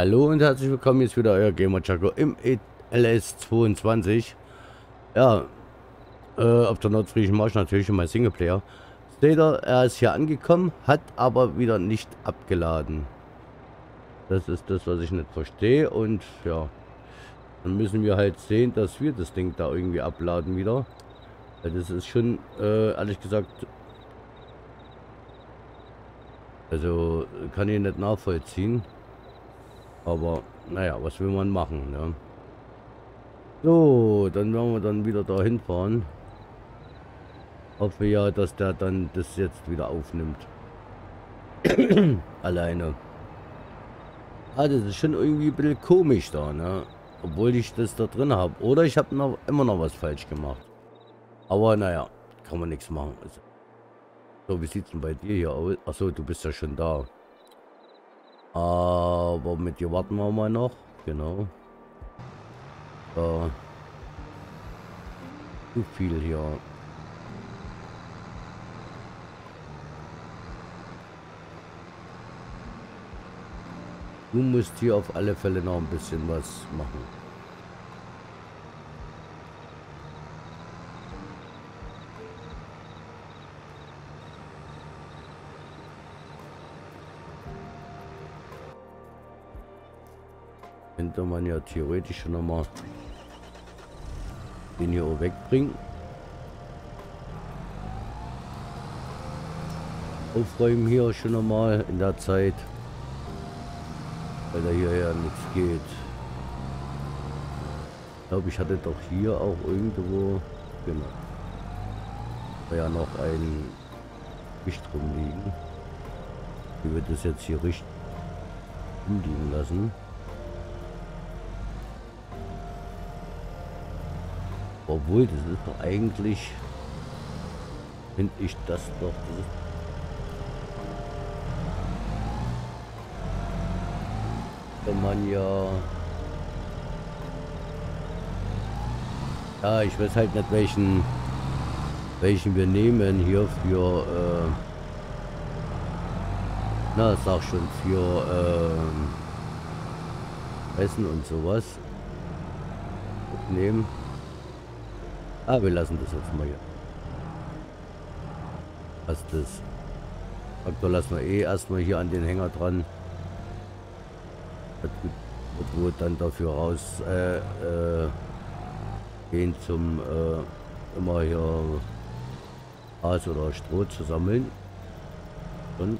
Hallo und herzlich willkommen, jetzt wieder euer Gamer Chaco im LS22. Ja, äh, auf der nordfriesischen Marsch natürlich in mein Singleplayer. Seht ihr, er ist hier angekommen, hat aber wieder nicht abgeladen. Das ist das, was ich nicht verstehe und ja, dann müssen wir halt sehen, dass wir das Ding da irgendwie abladen wieder. Das ist schon, äh, ehrlich gesagt, also kann ich nicht nachvollziehen. Aber naja, was will man machen, ne? So, dann werden wir dann wieder dahin fahren. Hoffe ja, dass der dann das jetzt wieder aufnimmt. Alleine. Ah, das ist schon irgendwie ein bisschen komisch da, ne? Obwohl ich das da drin habe. Oder ich habe noch immer noch was falsch gemacht. Aber naja, kann man nichts machen. Also, so, wie sieht es denn bei dir hier aus? Achso, du bist ja schon da. Aber mit dir warten wir mal noch. Genau. Äh, zu viel hier. Du musst hier auf alle Fälle noch ein bisschen was machen. Könnte man ja theoretisch schon nochmal den hier wegbringen. Aufräumen hier schon nochmal in der Zeit. Weil da hier ja nichts geht. Ich glaube, ich hatte doch hier auch irgendwo... Genau. Da ja noch ein Licht rumliegen. Wie wir das jetzt hier richtig umliegen lassen. Obwohl, das ist doch eigentlich, finde ich das doch, das ist wenn man ja ja ich weiß halt nicht welchen welchen wir nehmen hier für äh, na sag schon für äh, Essen und sowas. Nehmen Ah, wir lassen das jetzt mal hier. Was das? Faktor lassen wir eh erstmal hier an den Hänger dran. Das wird dann dafür raus äh, äh, gehen zum äh, immer hier Gras oder Stroh zu sammeln. Und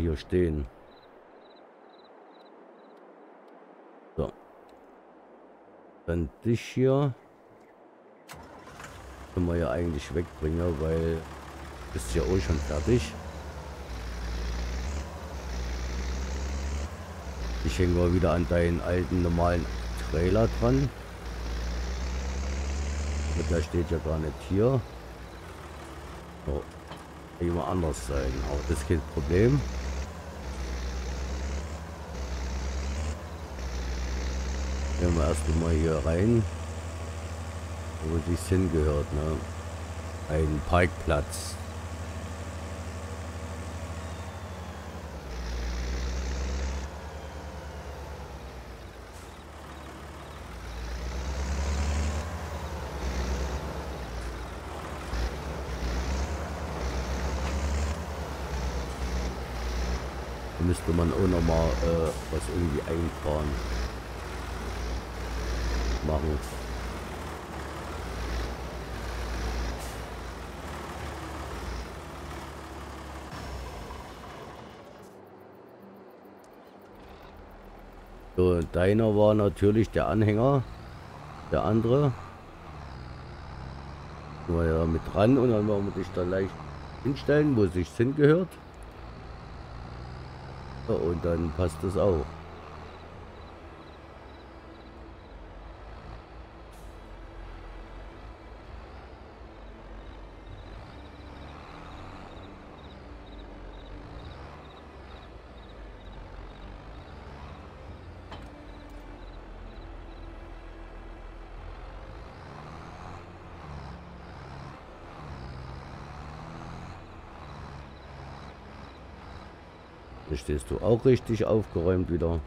hier stehen. So. Dann dich hier. Können wir ja eigentlich wegbringen, weil ist ja auch schon fertig. Ich hänge mal wieder an deinen alten normalen Trailer dran. Aber der steht ja gar nicht hier. So. Immer anders sein, aber das ist kein Problem. Gehen wir erst mal hier rein, wo dies hingehört. Ne? Ein Parkplatz. müsste man auch noch mal äh, was irgendwie einfahren machen. So, deiner war natürlich der Anhänger, der andere. War ja mit dran und dann wollen wir dich da leicht hinstellen, wo es sich hingehört. So, und dann passt es auch. Stehst du auch richtig aufgeräumt wieder.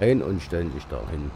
Ein und ständig dahin.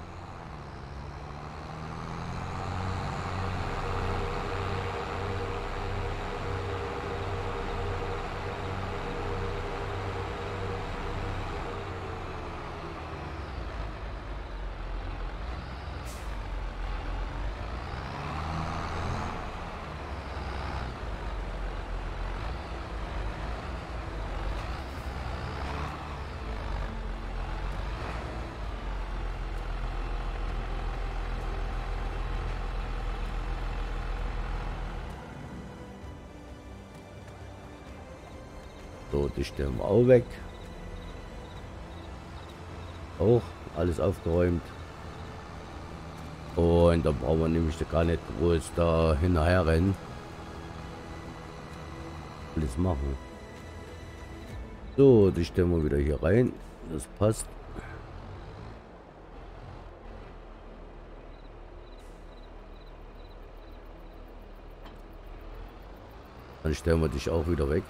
So, die stellen wir auch weg. Auch alles aufgeräumt. Und da brauchen wir nämlich gar nicht groß da hinterher rennen. Alles machen. So, die stellen wir wieder hier rein. Das passt. Dann stellen wir dich auch wieder weg.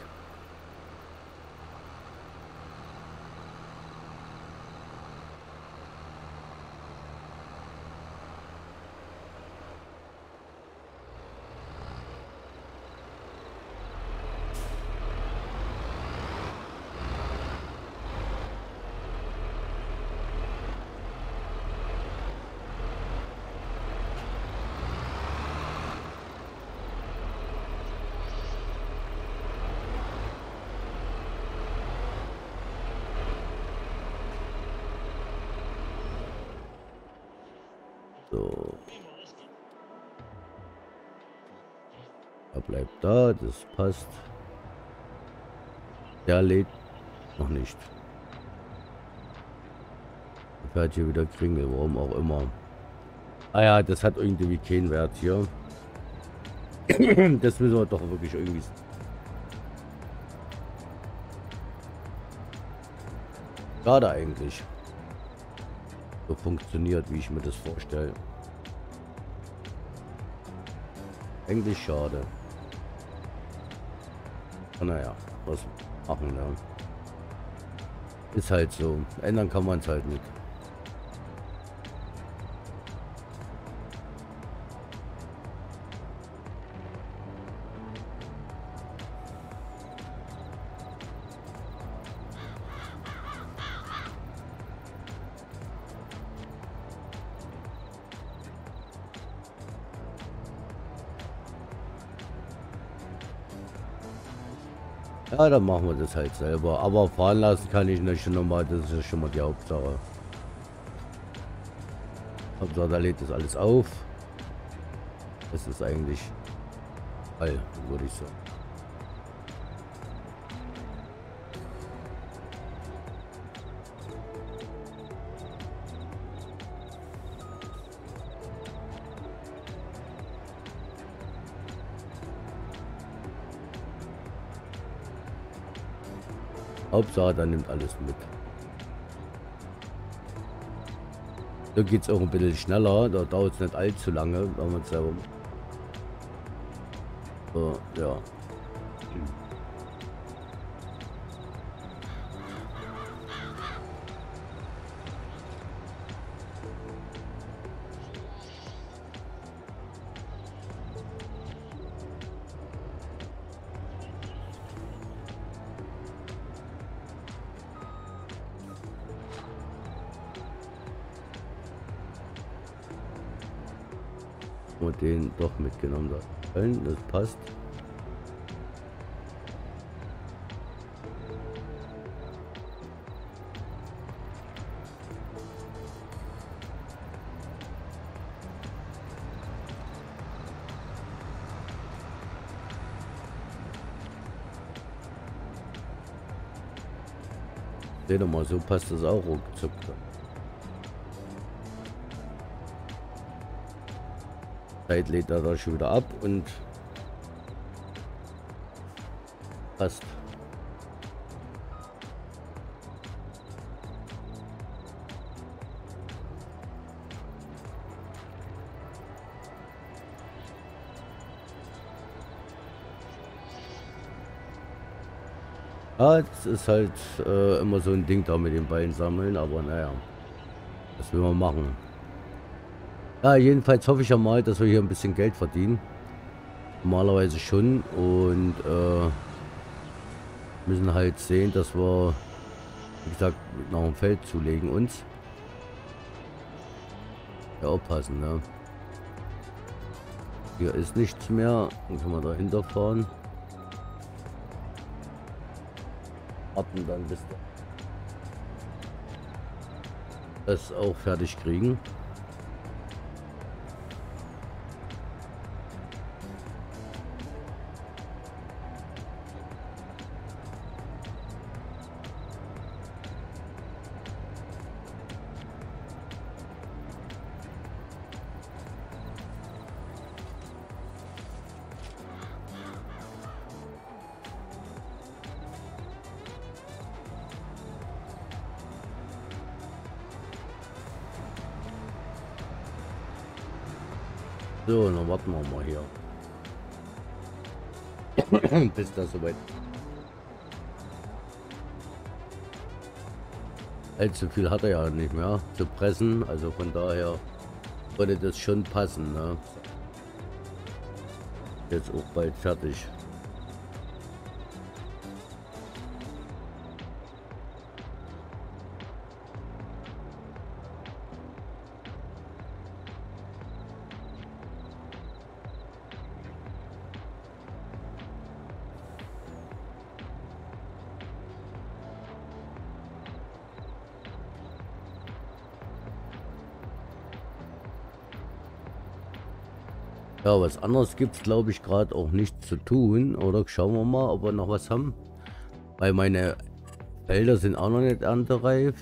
So. Er bleibt da, das passt. Der lädt noch nicht. Er fährt hier wieder Kringel, warum auch immer. Ah ja, das hat irgendwie keinen Wert hier. das müssen wir doch wirklich irgendwie... Schade eigentlich so funktioniert, wie ich mir das vorstelle. Eigentlich schade. Naja, was machen, ja. Ist halt so. Ändern kann man es halt nicht. Ja, dann machen wir das halt selber. Aber fahren lassen kann ich nicht schon nochmal. Das ist ja schon mal die Hauptsache. Hauptsache, da lädt das alles auf. Das ist eigentlich all, würde ich sagen. Hauptsache, da nimmt alles mit. Da geht es auch ein bisschen schneller. Da dauert es nicht allzu lange, wenn man es selber... So, ja. Und den doch mitgenommen da. Das passt. Seht mal, so passt das auch ruckzuck. Zeit lädt er da schon wieder ab und passt. Ja, das ist halt äh, immer so ein Ding da mit den Ballen sammeln, aber naja. Was will man machen? Ja, jedenfalls hoffe ich ja mal, dass wir hier ein bisschen Geld verdienen. Normalerweise schon. Und äh, müssen halt sehen, dass wir, wie gesagt, nach dem Feld zulegen uns. Ja, aufpassen, ne? Hier ist nichts mehr. Dann können wir dahinter fahren. Warten dann bis das auch fertig kriegen. So, dann warten wir mal hier. Bis das soweit. Allzu viel hat er ja nicht mehr zu pressen, also von daher würde das schon passen. Ne? Jetzt auch bald fertig. Ja, was anderes gibt es, glaube ich, gerade auch nicht zu tun. Oder schauen wir mal, ob wir noch was haben. Weil meine Felder sind auch noch nicht erntereif.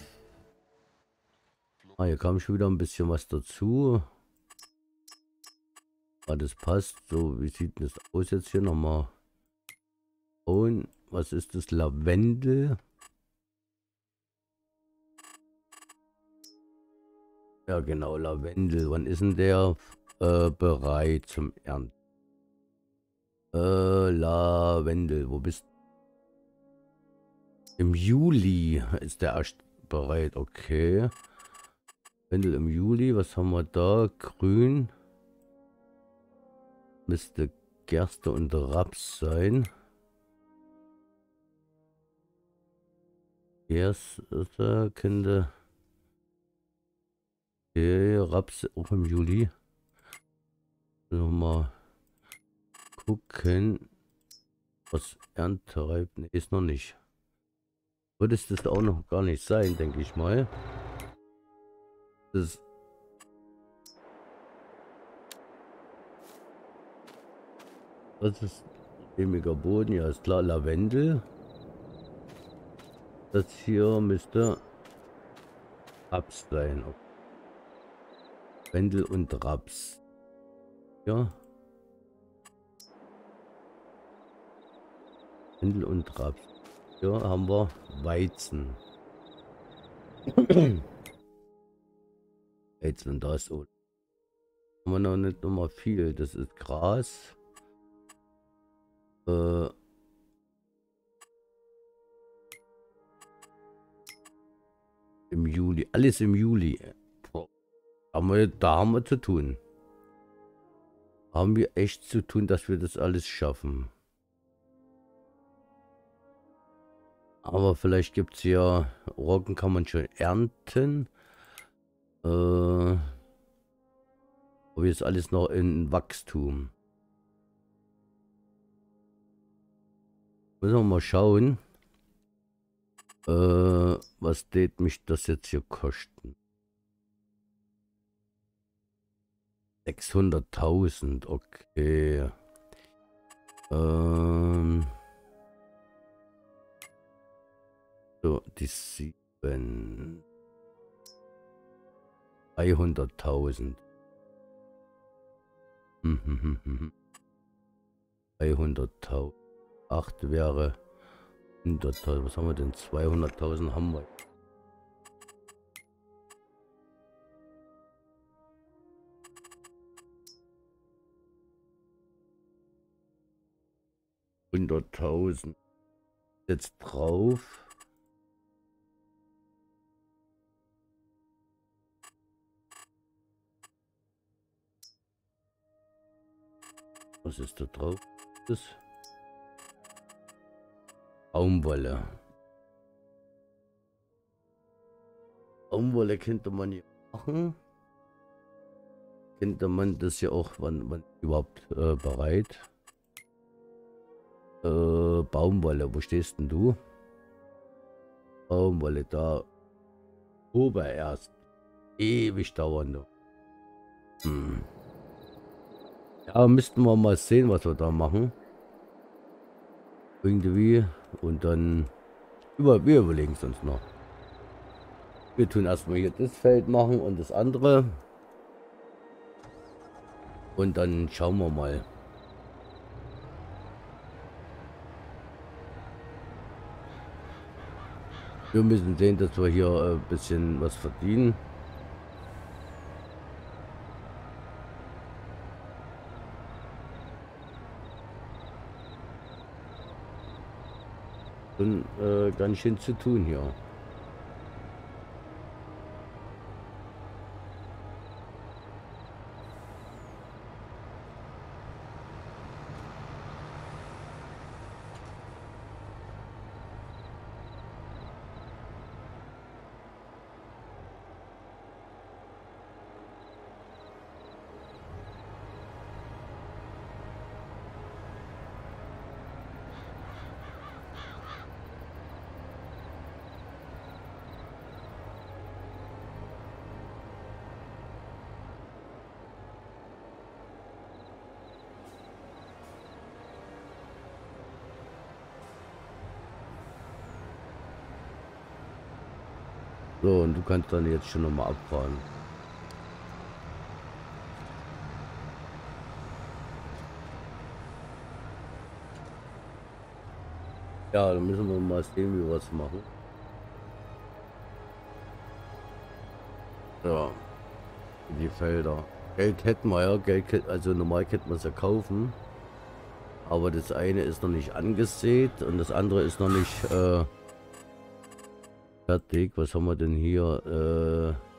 Ah, hier kam schon wieder ein bisschen was dazu. Ah, das passt. So, wie sieht das aus jetzt hier nochmal? Und was ist das? Lavendel. Ja, genau, Lavendel. Wann ist denn der? Äh, bereit zum Ernten. Äh, Lavendel, wo bist Im Juli ist der erst bereit, okay. Lavendel im Juli, was haben wir da? Grün. Müsste Gerste und Raps sein. Gerste könnte... Okay, Raps auch im Juli. Noch mal gucken. Was Erntereif? Nee, ist noch nicht. Wird es das auch noch gar nicht sein, denke ich mal. Das Das ist lehmiger Boden, ja ist klar, Lavendel. Das hier müsste Raps sein. Lavendel und Raps. Ja. Händel und Raps. Ja, haben wir Weizen. Weizen, da ist Haben wir noch nicht noch mal viel. Das ist Gras. Äh. Im Juli. Alles im Juli. Haben wir, da haben wir zu tun haben wir echt zu tun, dass wir das alles schaffen. Aber vielleicht gibt es ja, Roggen kann man schon ernten. Äh, aber jetzt alles noch in Wachstum. Müssen wir mal schauen. Äh, was tät mich das jetzt hier kosten? 600.000, okay. Ähm. So, die 7. 300.000. 300.000. 8 wäre 100.000. Was haben wir denn? 200.000 haben wir. 100.000. Jetzt drauf. Was ist da drauf? Das Baumwolle. Baumwolle könnte man ja machen. Könnte man das ja auch, wann, wann überhaupt äh, bereit. Äh, Baumwolle, wo stehst denn du? Baumwolle, da. Ober erst. Ewig dauern. Hm. Ja, müssten wir mal sehen, was wir da machen. Irgendwie. Und dann über, wir überlegen es uns noch. Wir tun erstmal hier das Feld machen und das andere. Und dann schauen wir mal. Wir müssen sehen, dass wir hier ein bisschen was verdienen. Und äh, ganz schön zu tun hier. So, und du kannst dann jetzt schon nochmal abfahren. Ja, dann müssen wir mal sehen, wie wir was machen. Ja, die Felder. Geld hätten wir ja, Geld, also normal könnte man es ja kaufen. Aber das eine ist noch nicht angesät und das andere ist noch nicht äh, Fertig. Was haben wir denn hier? Äh,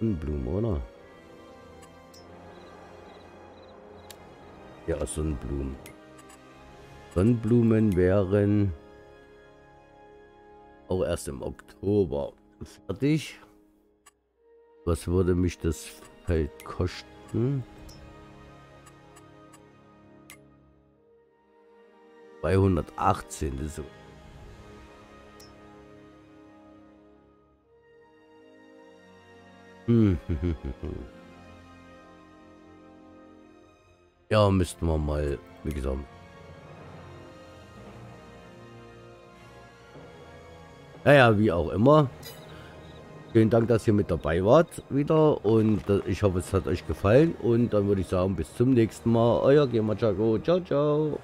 Sonnenblumen, oder? Ja, Sonnenblumen. Sonnenblumen wären auch erst im Oktober fertig. Was würde mich das Feld kosten? 218, das ist ja, müssten wir mal, wie gesagt. Naja, wie auch immer. Vielen Dank, dass ihr mit dabei wart wieder und ich hoffe, es hat euch gefallen und dann würde ich sagen, bis zum nächsten Mal. Euer Gamer Chago. Ciao, ciao.